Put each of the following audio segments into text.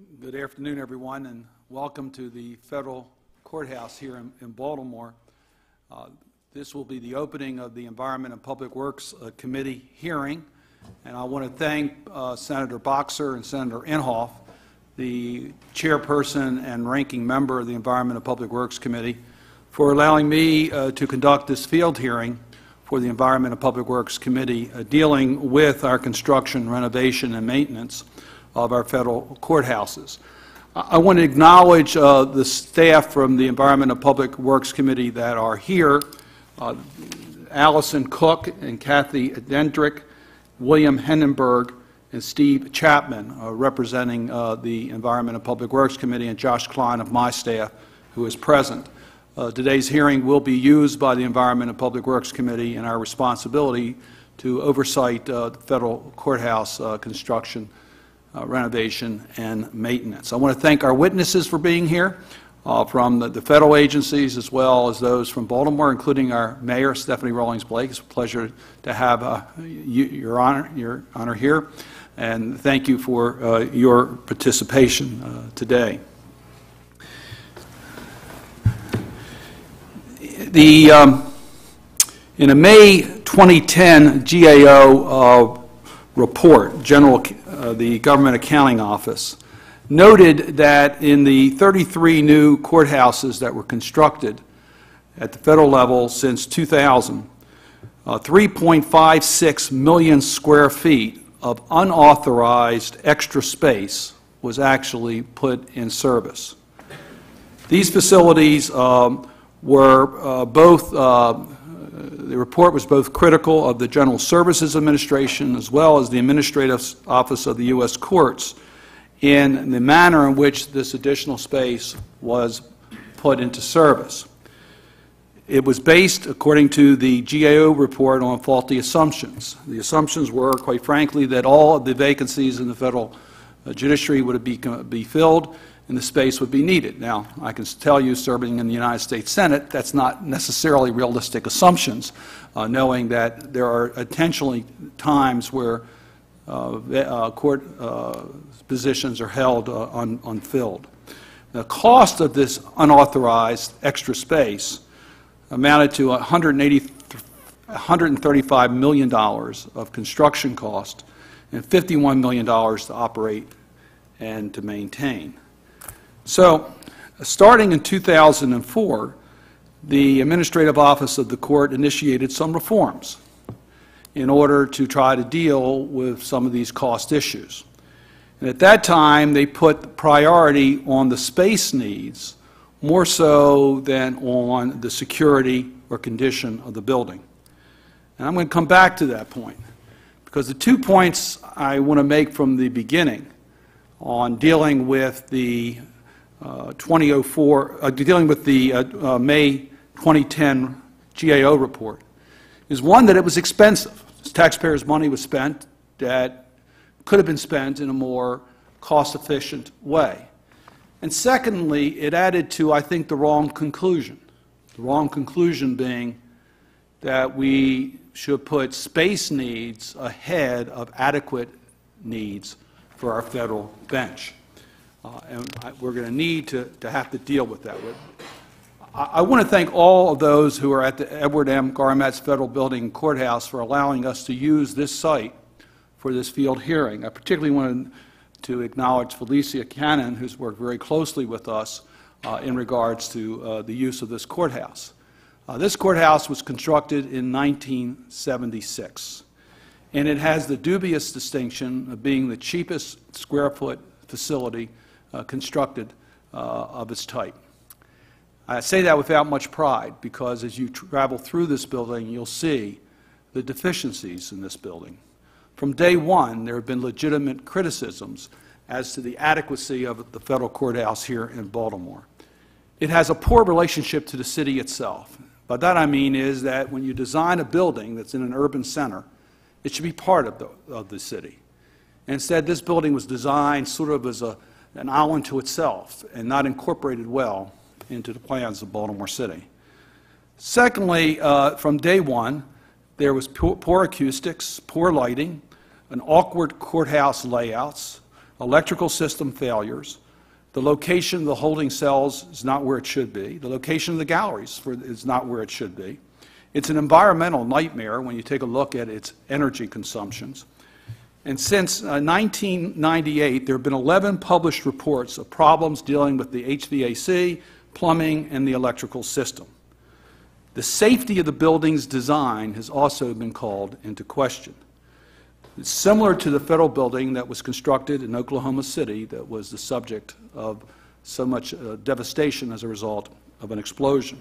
Good afternoon, everyone, and welcome to the Federal Courthouse here in in Baltimore. Uh, This will be the opening of the Environment and Public Works uh, Committee hearing, and I want to thank uh, Senator Boxer and Senator Inhofe, the chairperson and ranking member of the Environment and Public Works Committee, for allowing me uh, to conduct this field hearing for the Environment and Public Works Committee uh, dealing with our construction, renovation, and maintenance of our federal courthouses. I want to acknowledge uh, the staff from the Environment and Public Works Committee that are here, uh, Allison Cook and Kathy Dendrick, William Hendenberg, and Steve Chapman, uh, representing the Environment and Public Works Committee, and Josh Klein of my staff, who is present. Uh, Today's hearing will be used by the Environment and Public Works Committee in our responsibility to oversight uh, the federal courthouse uh, construction uh, renovation and maintenance. I want to thank our witnesses for being here, uh, from the- the federal agencies as well as those from Baltimore, including our mayor, Stephanie Rawlings Blake. It's a pleasure to have uh, you- your honor your honor here, and thank you for uh, your participation uh, today. The, um, in a May 2010 GAO uh, report, General, uh, the Government Accounting Office, noted that in the 33 new courthouses that were constructed at the federal level since 2000, uh, 3.56 million square feet of unauthorized extra space was actually put in service. These facilities um, were uh, both, uh, the report was both critical of the General Services Administration as well as the Administrative Office of the U.S. Courts in the manner in which this additional space was put into service. It was based, according to the GAO report, on faulty assumptions. The assumptions were, quite frankly, that all of the vacancies in the federal uh, judiciary would be, be filled and the space would be needed. Now, I can tell you, serving in the United States Senate, that's not necessarily realistic assumptions, uh, knowing that there are intentionally times where uh, uh, court uh, positions are held uh, un unfilled. The cost of this unauthorized extra space amounted to 180, $135 million of construction cost and $51 million to operate and to maintain. So, starting in 2004, the Administrative Office of the Court initiated some reforms in order to try to deal with some of these cost issues. And at that time, they put priority on the space needs more so than on the security or condition of the building. And I'm going to come back to that point because the two points I want to make from the beginning on dealing with the 2004, uh, dealing with the uh, uh May 2010 GAO report is one that it was expensive. Taxpayers' money was spent that could have been spent in a more cost-efficient way. And secondly, it added to, I think, the wrong conclusion. The wrong conclusion being that we should put space needs ahead of adequate needs for our federal bench. Uh, and I, we're going to need to, have to deal with that. I, I want to thank all of those who are at the Edward M. Garmatz Federal Building Courthouse for allowing us to use this site for this field hearing. I particularly want to acknowledge Felicia Cannon, who's worked very closely with us uh, in regards to uh, the use of this courthouse. Uh, this courthouse was constructed in 1976, and it has the dubious distinction of being the cheapest square foot facility constructed uh, of its type. I say that without much pride because as you travel through this building, you'll see the deficiencies in this building. From day one, there have been legitimate criticisms as to the adequacy of the federal courthouse here in Baltimore. It has a poor relationship to the city itself. By that I mean is that when you design a building that's in an urban center, it should be part of the, of the city. Instead, this building was designed sort of as a, an island to itself and not incorporated well into the plans of Baltimore City. Secondly, uh, from day one, there was poor, poor, acoustics, poor lighting, an awkward courthouse layouts, electrical system failures, the location of the holding cells is not where it should be, the location of the galleries for- is not where it should be. It's an environmental nightmare when you take a look at its energy consumptions. And since uh, 1998, there have been 11 published reports of problems dealing with the HVAC, plumbing, and the electrical system. The safety of the building's design has also been called into question. It's similar to the federal building that was constructed in Oklahoma City that was the subject of so much uh, devastation as a result of an explosion.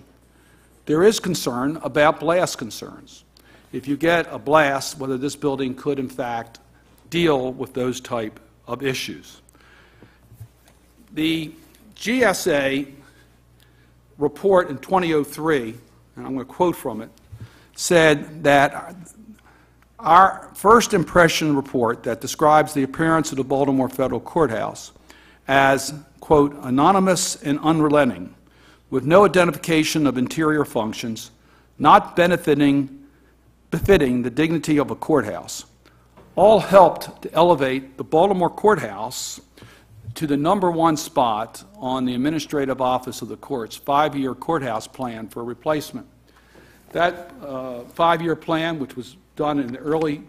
There is concern about blast concerns. If you get a blast, whether this building could in fact deal with those type of issues. The GSA report in 2003, and I'm going to quote from it, said that our first impression report that describes the appearance of the Baltimore Federal Courthouse as, quote, anonymous and unrelenting, with no identification of interior functions, not benefiting, befitting the dignity of a courthouse, all helped to elevate the Baltimore Courthouse to the number one spot on the Administrative Office of the Court's five-year courthouse plan for replacement. That uh, five-year plan, which was done in the early,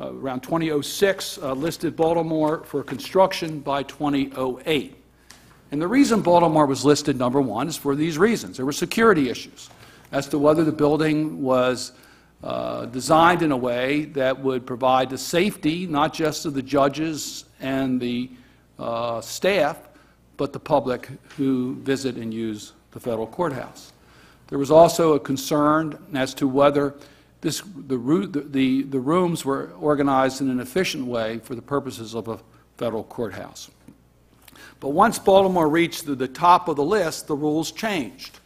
uh, around 2006, uh, listed Baltimore for construction by 2008. And the reason Baltimore was listed number one is for these reasons. There were security issues as to whether the building was uh, designed in a way that would provide the safety, not just of the judges and the uh, staff, but the public who visit and use the federal courthouse. There was also a concern as to whether this, the, the, the rooms were organized in an efficient way for the purposes of a federal courthouse. But once Baltimore reached the, the top of the list, the rules changed.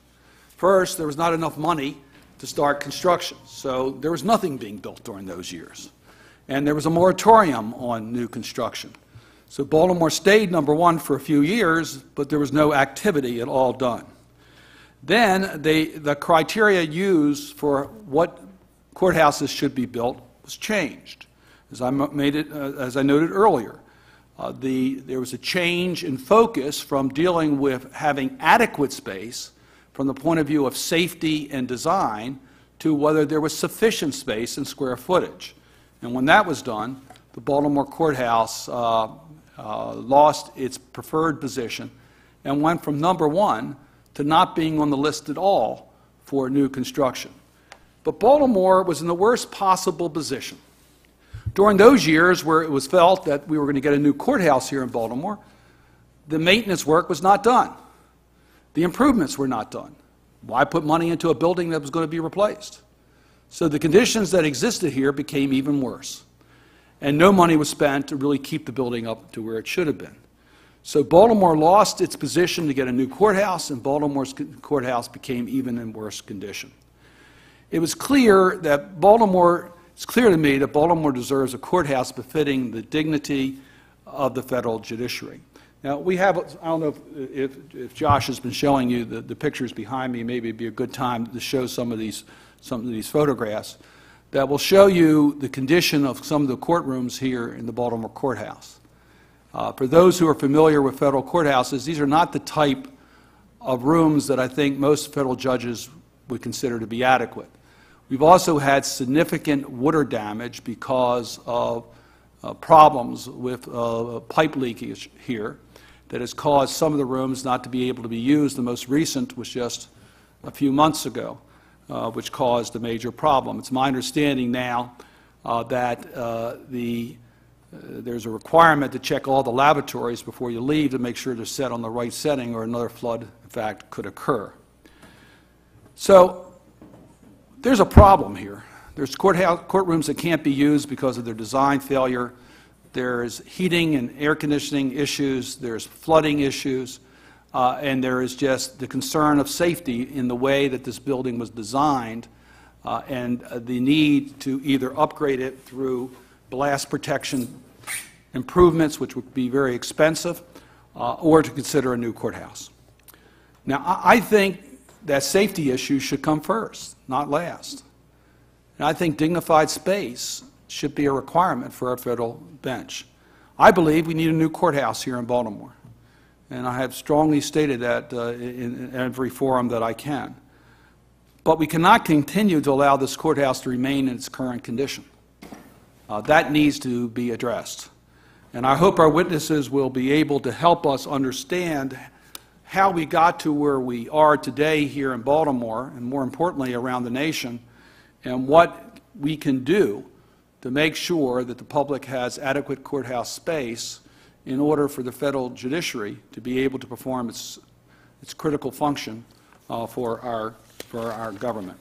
First, there was not enough money to start construction. So there was nothing being built during those years. And there was a moratorium on new construction. So Baltimore stayed number one for a few years, but there was no activity at all done. Then they, the criteria used for what courthouses should be built was changed. As I, made it, uh, as I noted earlier, uh, the, there was a change in focus from dealing with having adequate space from the point of view of safety and design to whether there was sufficient space and square footage. And when that was done, the Baltimore Courthouse uh, uh, lost its preferred position and went from number one to not being on the list at all for new construction. But Baltimore was in the worst possible position. During those years where it was felt that we were going to get a new courthouse here in Baltimore, the maintenance work was not done. The improvements were not done. Why put money into a building that was going to be replaced? So the conditions that existed here became even worse. And no money was spent to really keep the building up to where it should have been. So Baltimore lost its position to get a new courthouse, and Baltimore's courthouse became even in worse condition. It was clear that Baltimore, it's clear to me that Baltimore deserves a courthouse befitting the dignity of the federal judiciary. Now, we have, I don't know if, if, if Josh has been showing you the, the pictures behind me, maybe it'd be a good time to show some of these, some of these photographs that will show you the condition of some of the courtrooms here in the Baltimore courthouse. Uh, for those who are familiar with federal courthouses, these are not the type of rooms that I think most federal judges would consider to be adequate. We've also had significant water damage because of uh, problems with uh, pipe leakage here that has caused some of the rooms not to be able to be used. The most recent was just a few months ago, uh, which caused a major problem. It's my understanding now uh, that uh, the, there's a requirement to check all the lavatories before you leave to make sure they're set on the right setting or another flood, in fact, could occur. So there's a problem here. There's courthouse, courtrooms that can't be used because of their design failure there's heating and air conditioning issues, there's flooding issues, uh, and there is just the concern of safety in the way that this building was designed uh, and uh, the need to either upgrade it through blast protection improvements, which would be very expensive, uh, or to consider a new courthouse. Now, I, I think that safety issues should come first, not last. And I think dignified space should be a requirement for our federal bench. I believe we need a new courthouse here in Baltimore, and I have strongly stated that uh, in in every forum that I can. But we cannot continue to allow this courthouse to remain in its current condition. Uh, That needs to be addressed. And I hope our witnesses will be able to help us understand how we got to where we are today here in Baltimore, and more importantly, around the nation, and what we can do to make sure that the public has adequate courthouse space in order for the federal judiciary to be able to perform its, its critical function uh, for our, for our government.